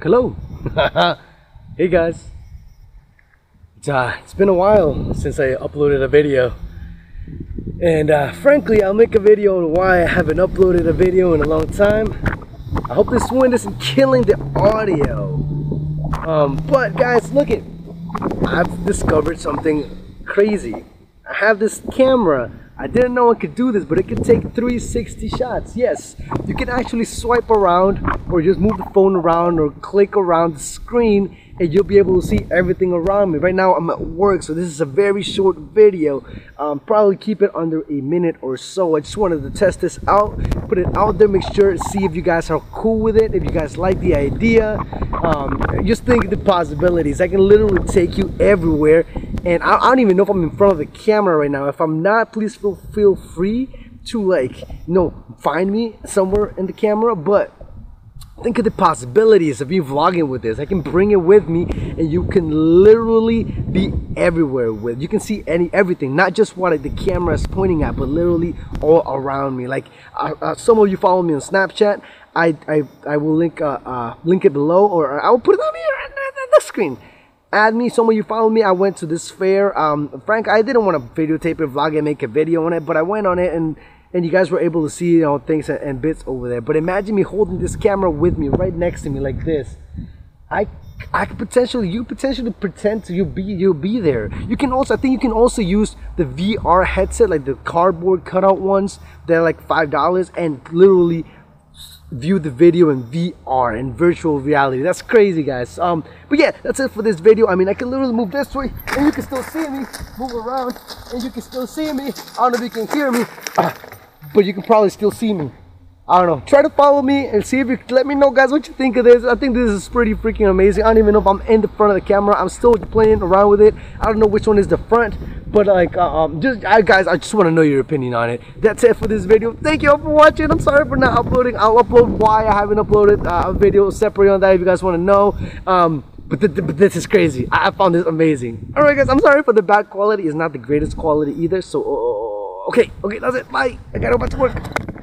hello. hey guys. It's, uh, it's been a while since I uploaded a video. And uh, frankly, I'll make a video on why I haven't uploaded a video in a long time. I hope this wind isn't killing the audio. Um, but guys, look it. I've discovered something crazy. I have this camera I didn't know I could do this, but it could take 360 shots. Yes, you can actually swipe around or just move the phone around or click around the screen and you'll be able to see everything around me. Right now I'm at work, so this is a very short video. Um, probably keep it under a minute or so. I just wanted to test this out, put it out there, make sure, see if you guys are cool with it, if you guys like the idea. Um, just think the possibilities. I can literally take you everywhere and I, I, don't even know if I'm in front of the camera right now. If I'm not, please feel, feel free to like, you know, find me somewhere in the camera, but think of the possibilities of you vlogging with this. I can bring it with me and you can literally be everywhere with. You can see any everything, not just what the camera is pointing at, but literally all around me. Like uh, uh, some of you follow me on Snapchat. I, I, I will link uh, uh link it below or I will put it on here on the screen add me some of you follow me i went to this fair um frank i didn't want to videotape it vlog and make a video on it but i went on it and and you guys were able to see you know things and, and bits over there but imagine me holding this camera with me right next to me like this i I could potentially, you potentially pretend to you be, you'll be there. You can also, I think you can also use the VR headset, like the cardboard cutout ones. They're like five dollars, and literally view the video in VR in virtual reality. That's crazy, guys. Um, but yeah, that's it for this video. I mean, I can literally move this way, and you can still see me. Move around, and you can still see me. I don't know if you can hear me, but you can probably still see me. I don't know. Try to follow me and see if you let me know, guys, what you think of this. I think this is pretty freaking amazing. I don't even know if I'm in the front of the camera. I'm still playing around with it. I don't know which one is the front, but like, um, just I, guys, I just want to know your opinion on it. That's it for this video. Thank you all for watching. I'm sorry for not uploading. I'll upload why I haven't uploaded uh, a video separate on that if you guys want to know. Um, but, th but, this is crazy. I, I found this amazing. All right, guys. I'm sorry for the bad quality. It's not the greatest quality either. So, uh, okay, okay, that's it. Bye. I gotta go back to work.